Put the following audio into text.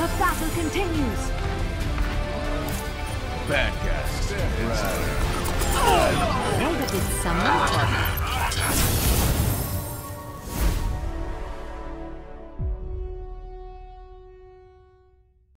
The battle continues. Bad guys. Maybe did someone tell me?